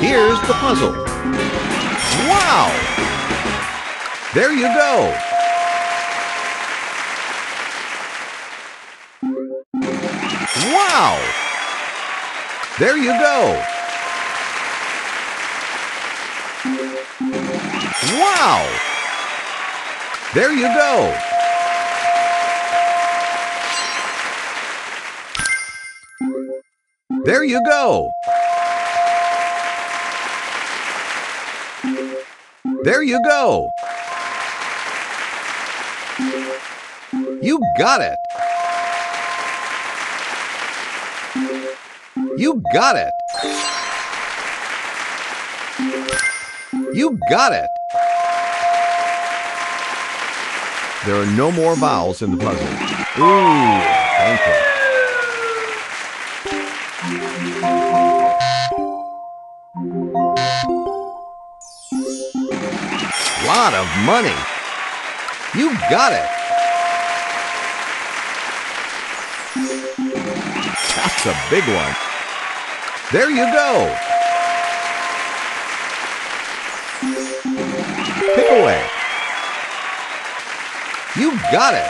Here's the puzzle. Wow! There you go. Wow! There you go. Wow! There you go. There you go. There you go. You got it. You got it. You got it. There are no more vowels in the puzzle. Ooh, thank you. Lot of money. You got it. That's a big one. There you go. Pick away. You got it.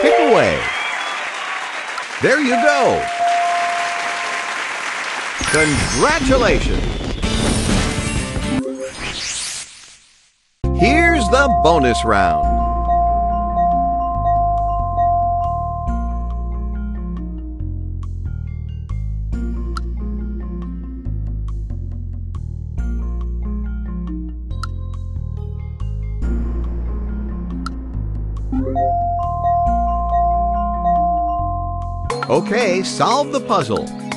Pick away. There you go. Congratulations. Here's the bonus round. Okay, solve the puzzle.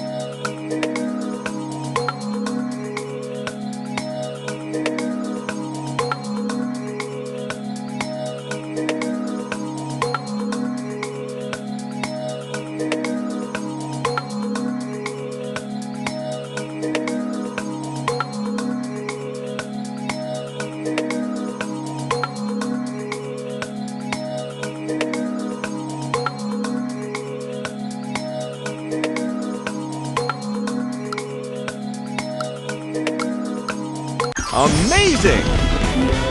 Amazing!